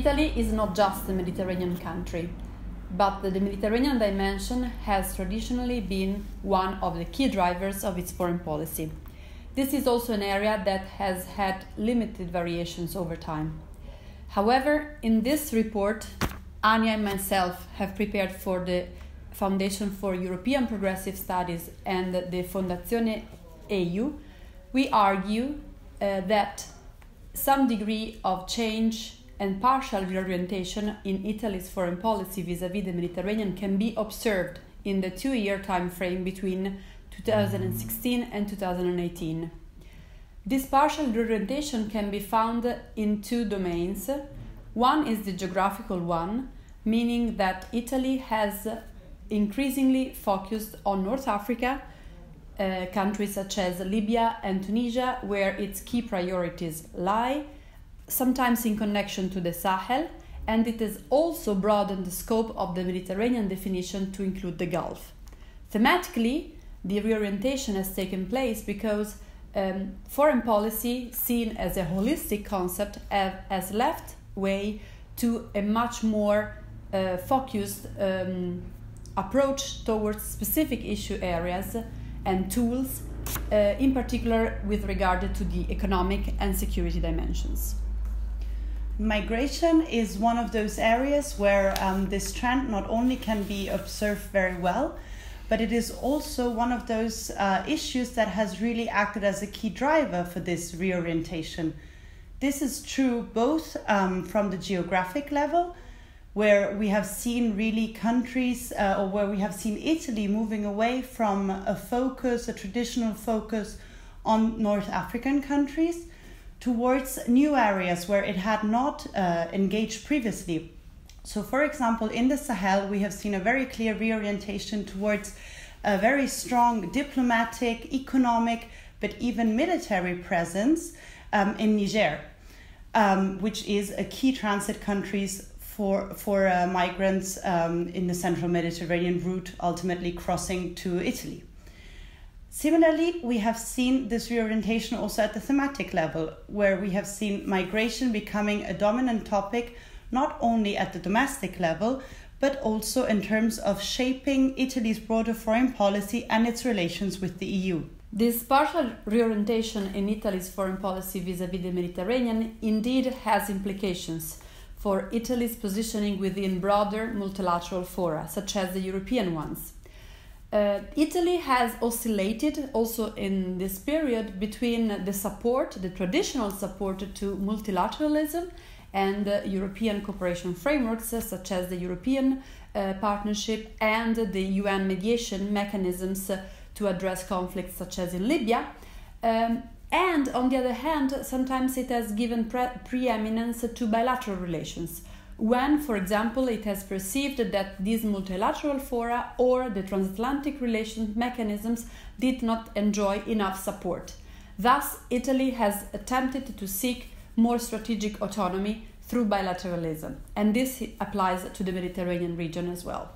Italy is not just a Mediterranean country, but the Mediterranean dimension has traditionally been one of the key drivers of its foreign policy. This is also an area that has had limited variations over time. However, in this report, Anja and myself have prepared for the Foundation for European Progressive Studies and the Fondazione EYU, we argue uh, that some degree of change and partial reorientation in Italy's foreign policy vis-à-vis the Mediterranean can be observed in the two-year time frame between 2016 and 2018. This partial reorientation can be found in two domains. One is the geographical one, meaning that Italy has increasingly focused on North Africa, uh, countries such as Libya and Tunisia, where its key priorities lie, sometimes in connection to the Sahel, and it has also broadened the scope of the Mediterranean definition to include the Gulf. Thematically, the reorientation has taken place because um, foreign policy, seen as a holistic concept, has left way to a much more uh, focused um, approach towards specific issue areas and tools, uh, in particular with regard to the economic and security dimensions. Migration is one of those areas where um, this trend not only can be observed very well, but it is also one of those uh, issues that has really acted as a key driver for this reorientation. This is true both um, from the geographic level, where we have seen really countries uh, or where we have seen Italy moving away from a focus, a traditional focus on North African countries towards new areas where it had not uh, engaged previously. So, for example, in the Sahel, we have seen a very clear reorientation towards a very strong diplomatic, economic, but even military presence um, in Niger, um, which is a key transit country for for uh, migrants um, in the central Mediterranean route, ultimately crossing to Italy. Similarly, we have seen this reorientation also at the thematic level, where we have seen migration becoming a dominant topic not only at the domestic level, but also in terms of shaping Italy's broader foreign policy and its relations with the EU. This partial reorientation in Italy's foreign policy vis a vis the Mediterranean indeed has implications for Italy's positioning within broader multilateral fora, such as the European ones. Uh, Italy has oscillated also in this period between the support, the traditional support to multilateralism, and uh, European cooperation frameworks, uh, such as the European uh, Partnership and the UN mediation mechanisms to address conflicts, such as in Libya. Um, and on the other hand, sometimes it has given pre preeminence to bilateral relations, when, for example, it has perceived that these multilateral fora or the transatlantic relations mechanisms did not enjoy enough support. Thus, Italy has attempted to seek more strategic autonomy through bilateralism, and this applies to the Mediterranean region as well.